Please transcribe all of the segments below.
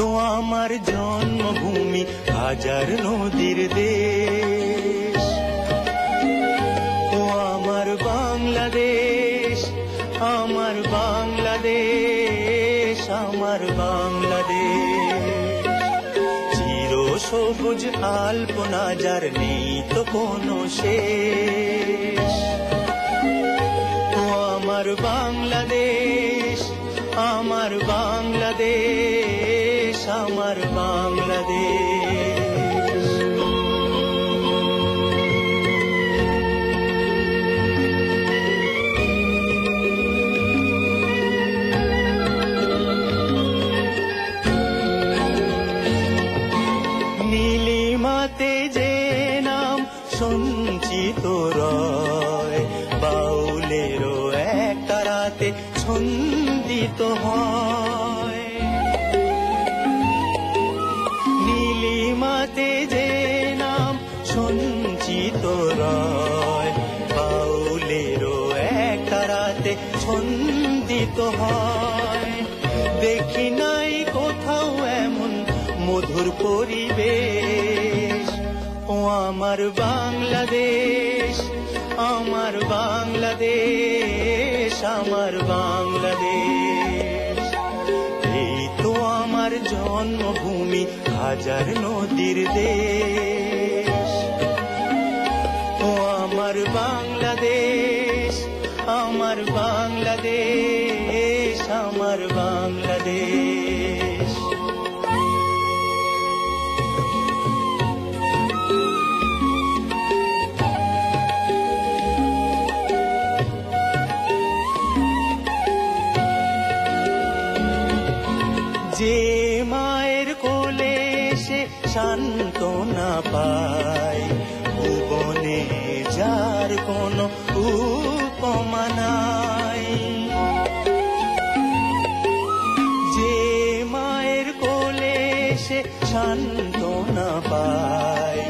আমার জন্মভূমি হাজার নদীর দেশ। ও আমার বাংলাদেশ আমার বাংলাদেশ আমার বাংলাদেশ। চির সবুজ আলপনা যার নেই তো কোনো শেষ। আমার বাংলাদেশ আমার বাংলাদেশ। আমার বাংলাদেশ। নীলিমাতে যে নাম সঞ্চিত রয় বাউলেরও এক তারাতে ছন্দিত হয়। নীলিমাতে যে নাম সঞ্চিত রয় বাউলেরও এক তারাতে ছন্দিত হয়। দেখি নাই কোথাও এমন মধুর পরিবেশ। ও আমার বাংলাদেশ আমার বাংলাদেশ আমার বাংলাদেশ। জন্মভূমি হাজার নদীর দেশ। ও আমার বাংলাদেশ আমার বাংলাদেশ আমার বাংলাদেশ। যে সান্ত্বনা পায় ভুবনে যার কোনো নাই। যে মায়ের কোলে সে শান্তনা পায়।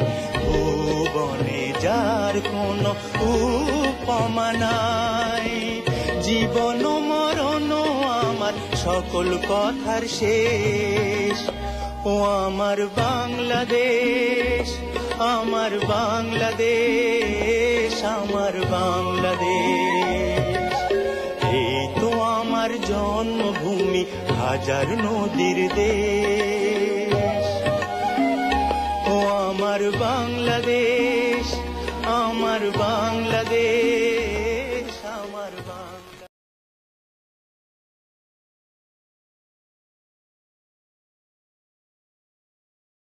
ভুবনে যার কোনো উপমা নাই। জীবন মরণ আমার সকল কথার শেষ। ও আমার বাংলাদেশ আমার বাংলাদেশ আমার বাংলাদেশ। এই তো আমার জন্মভূমি হাজার নদীর দেশ। ও আমার বাংলাদেশ আমার বাংলাদেশ।